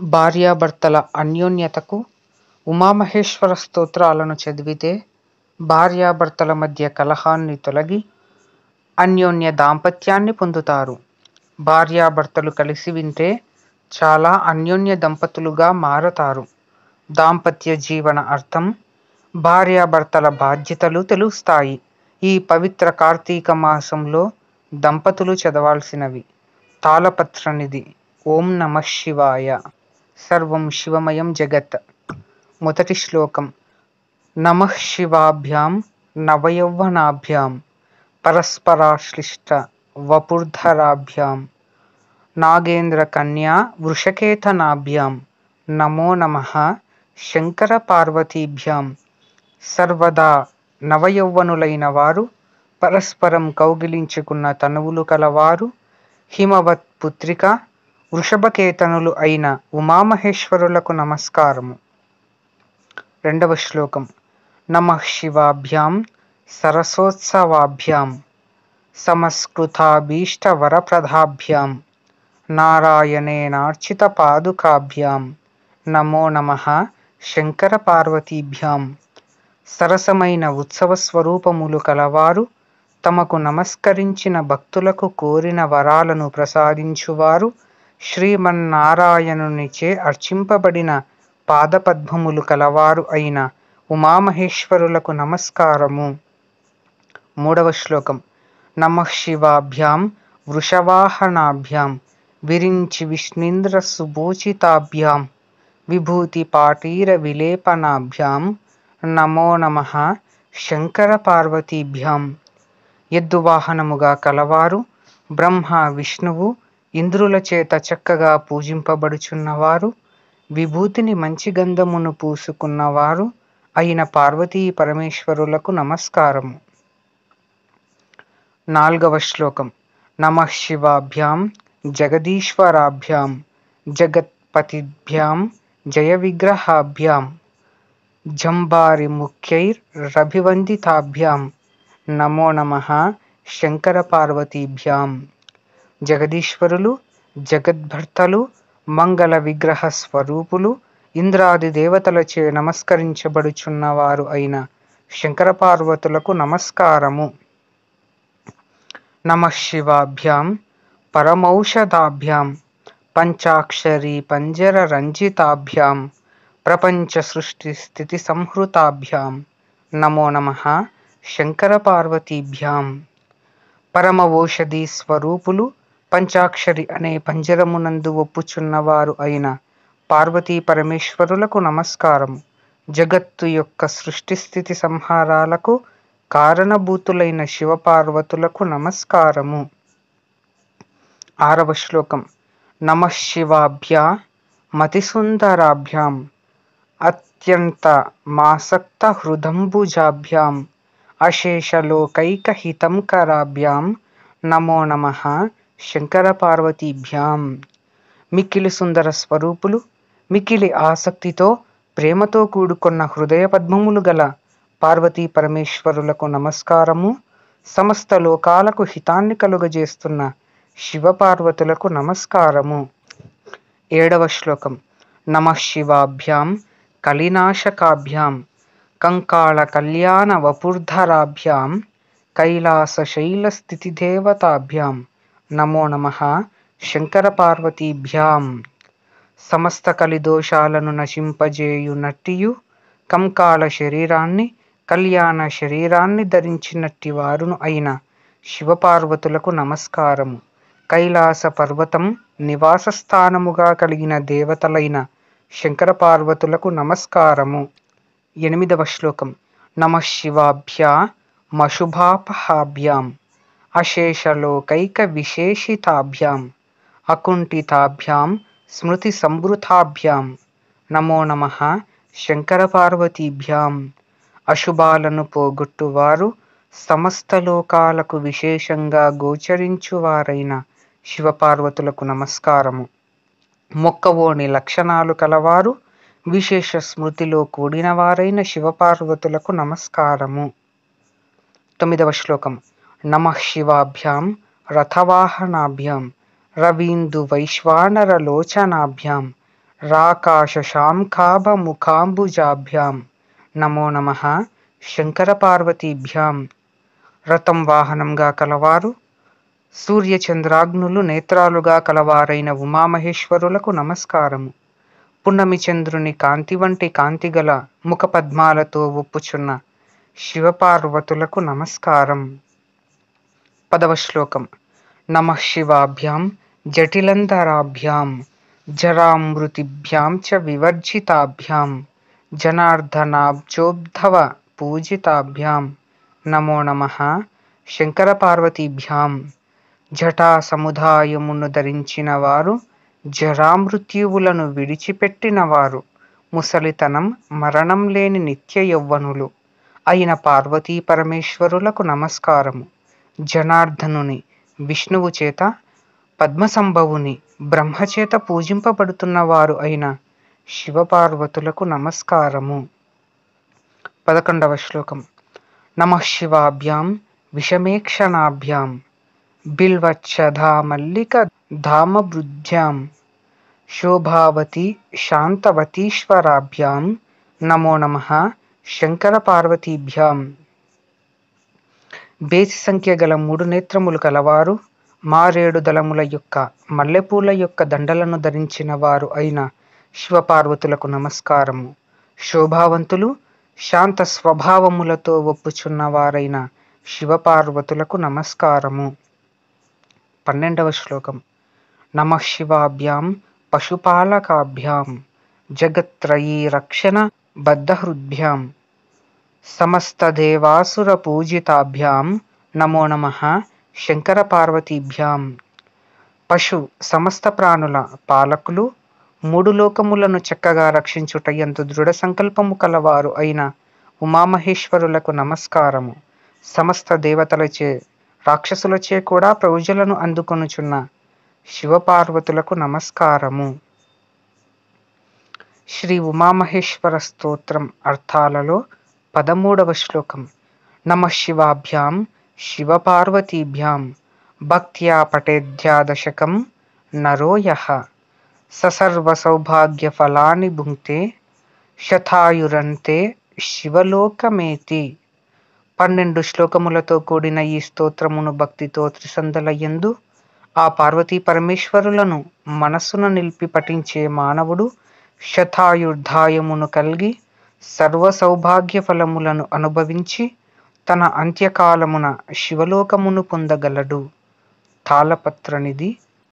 భార్యాభర్తల అన్యోన్యతకు ఉమామహేశ్వర స్తోత్రాలను చదివితే భార్యాభర్తల మధ్య కలహాన్ని తొలగి అన్యోన్య దాంపత్యాన్ని పొందుతారు. భార్యాభర్తలు కలిసి వింటే చాలా అన్యోన్య దంపతులుగా మారతారు. దాంపత్య జీవన అర్థం భార్యాభర్తల బాధ్యతలు తెలుస్తాయి. ఈ పవిత్ర కార్తీక మాసంలో దంపతులు చదవాల్సినవి. తాళపత్రనిధి ఓం నమ శివాయ. సర్వం శివమయం జగత్. మొదటి శ్లోకం. నమ శివాభ్యాం నవయౌవనాభ్యాం పరస్పరాశ్లిష్ట వపుర్ధరాభ్యాం నాగేంద్ర కన్యా వృషకేతనాభ్యాం నమో నమ శంకర పార్వతీభ్యాం సర్వదా నవయౌవనులైన వారు పరస్పరం కౌగిలించుకున్న తనువులు కలవారు హిమవత్ పుత్రిక వృషభకేతనులు అయిన ఉమామహేశ్వరులకు నమస్కారము. రెండవ శ్లోకం. నమ శివాభ్యాం సరసోత్సవాభ్యాం సమస్కృతాభీష్టవరప్రదాభ్యాం నారాయణేనార్చిత పాదుకాభ్యాం నమో నమ శంకర పార్వతీభ్యాం సరసమైన ఉత్సవ స్వరూపములు కలవారు తమకు నమస్కరించిన భక్తులకు కోరిన వరాలను ప్రసాదించువారు శ్రీమన్నారాయణునిచే అర్చింపబడిన పాదపద్మములు కలవారు అయిన ఉమామహేశ్వరులకు నమస్కారము. మూడవ శ్లోకం. నమ శివాభ్యాం వృషవాహనాభ్యాం విరించి విష్ణీంద్ర సుభూచితాభ్యాం విభూతి పాటీర విలేపనాభ్యాం నమో నమ శంకర పార్వతీభ్యాం. ఎద్దువాహనముగా కలవారు బ్రహ్మ విష్ణువు ఇంద్రుల చేత చక్కగా పూజింపబడుచున్నవారు విభూతిని మంచి గంధమును పూసుకున్నవారు అయిన పార్వతీ పరమేశ్వరులకు నమస్కారము. నాల్గవ శ్లోకం. నమ శివాభ్యాం జగదీశ్వరాభ్యాం జగత్పతిభ్యాం జయ విగ్రహాభ్యాం జంబారి ముఖ్యైరభివందితాభ్యాం నమో నమ శంకర పార్వతీభ్యాం జగదీశ్వరులు జగద్భర్తలు మంగళ విగ్రహ స్వరూపులు ఇంద్రాది దేవతలచే నమస్కరించబడుచున్నవారు అయిన శంకరపార్వతులకు నమస్కారము. నమ శివాభ్యాం పరమౌషధాభ్యాం పంచాక్షరీ పంజర రంజితాభ్యాం ప్రపంచ సృష్టి స్థితి సంహృతాభ్యాం నమో నమ శంకర పార్వతీభ్యాం పరమ ఓషధి స్వరూపులు పంచాక్షరి అనే పంజరమునందు ఒప్పుచున్నవారు అయిన పార్వతీ పరమేశ్వరులకు నమస్కారం. జగత్తు యొక్క సృష్టి స్థితి సంహారాలకు కారణభూతులైన శివపార్వతులకు నమస్కారము. ఆరవ శ్లోకం. నమ శివాభ్యా మతిసుందరాభ్యాం అత్యంత మాసక్త హృదంబుజాభ్యాం అశేషలోకైకహితంకరాభ్యాం నమో నమ శంకర పార్వతీభ్యాం మిక్కిలి సుందర స్వరూపులు మిక్కిలి ఆసక్తితో ప్రేమతో కూడుకున్న హృదయ పద్మములు గల పార్వతీ పరమేశ్వరులకు నమస్కారము సమస్త లోకాలకు హితాన్ని కలుగజేస్తున్న శివపార్వతులకు నమస్కారము. ఏడవ శ్లోకం. నమ శివాభ్యాం కలినాశకాభ్యాం కంకాళ కళ్యాణ వపుర్ధరాభ్యాం కైలాస శైల స్థితిదేవతాభ్యాం నమో నమ. శంకర పార్వతీభ్యాం సమస్త కలిదోషాలను నశింపజేయునట్టియు కంకాళ శరీరాన్ని కళ్యాణ శరీరాన్ని ధరించినట్టి వారును అయిన శివపార్వతులకు నమస్కారము. కైలాస పర్వతం నివాస స్థానముగా కలిగిన దేవతలైన శంకర పార్వతులకు నమస్కారము. ఎనిమిదవ శ్లోకం. నమ శివాభ్యా మశుభాపహాభ్యాం. అశేషలోకైక విశేషితాభ్యాం అకుంఠితాభ్యాం స్మృతి సంవృతాభ్యాం నమో నమ శంకర పార్వతీభ్యాం అశుభాలను పోగొట్టువారు సమస్త లోకాలకు విశేషంగా గోచరించువారైన శివపార్వతులకు నమస్కారము. మొక్కవోని లక్షణాలు కలవారు విశేష స్మృతిలో కూడినవారైన శివపార్వతులకు నమస్కారము. తొమ్మిదవ శ్లోకం. నమ శివాభ్యాం రథవాహనాభ్యాం రవీందు వైశ్వానరలోచనాభ్యాం రాకాశశాంఖాభముఖాంబుజాభ్యాం. నమో నమ శంకర పార్వతీభ్యాం రథం వాహనంగా కలవారు సూర్యచంద్రాగ్నులు నేత్రాలుగా కలవారైన ఉమామహేశ్వరులకు నమస్కారము. పున్నమి చంద్రుని కాంతి వంటి కాంతిగల ముఖ పద్మాలతో ఒప్పుచున్న శివపార్వతులకు నమస్కారం. పదవ శ్లోకం. నమ శివాభ్యాం జటిలంధరాభ్యాం జరామృతిభ్యాం చ వివర్జితాభ్యాం జనార్దనాబ్జోబ్ధవ పూజితాభ్యాం. నమో నమ శంకర పార్వతీభ్యాం జటా సముదాయమును ధరించిన వారు జరామృత్యువులను విడిచిపెట్టినవారు ముసలితనం మరణం లేని నిత్య యౌవనులు అయిన పార్వతీ పరమేశ్వరులకు నమస్కారము. జనార్దనుని విష్ణువు చేత పద్మసంభవుని బ్రహ్మచేత పూజింపబడుతున్న వారు అయిన శివపార్వతులకు నమస్కారము. పదకొండవ శ్లోకం. నమ శివాభ్యాం విషమేక్షణాభ్యాం బిల్వచ్చధా మల్లిక ధామభృద్యాం శోభావతి శాంతవతీశ్వరాభ్యాం నమో నమ శంకర పార్వతీభ్యాం బేసి సంఖ్య గల మూడు నేత్రములు కలవారు మారేడు దళముల యొక్క మల్లెపూల యొక్క దండలను ధరించిన వారు అయిన శివపార్వతులకు నమస్కారము. శోభావంతులు శాంత స్వభావములతో ఒప్పుచున్నవారైన శివపార్వతులకు నమస్కారము. పన్నెండవ శ్లోకం. నమ శివాభ్యాం పశుపాలకాభ్యాం జగత్రయీ రక్షణ బద్ధహృద్భ్యాం. సమస్తదేవాసుర పూజితాభ్యాం నమో నమ శంకర పార్వతీభ్యాం పశు సమస్త ప్రాణుల పాలకులు మూడు లోకములను చక్కగా రక్షించుట ఎందు దృఢ సంకల్పము కలవారు అయిన ఉమామహేశ్వరులకు నమస్కారము. సమస్త దేవతలచే రాక్షసులచే కూడా ప్రజలను అందుకొనుచున్న శివపార్వతులకు నమస్కారము. శ్రీ ఉమామహేశ్వర స్తోత్రం అర్థాలలో పదమూడవ శ్లోకం. నమ శివాభ్యాం శివపార్వతీభ్యాం భక్త్యా పటేధ్యాదశకం నరో ససర్వసౌభాగ్యఫలాని భుంక్తే శతాయురంతే శివలోకమేతి. పన్నెండు శ్లోకములతో కూడిన ఈ స్తోత్రమును భక్తితో త్రిసందలయందు ఆ పార్వతీ పరమేశ్వరులను మనస్సున నిలిపి పఠించే మానవుడు శతాయుర్ధాయమును కలిగి సర్వ సౌభాగ్య ఫలములను అనుభవించి తన అంత్యకాలమున శివలోకమును పొందగలడు. తాళపత్రనిది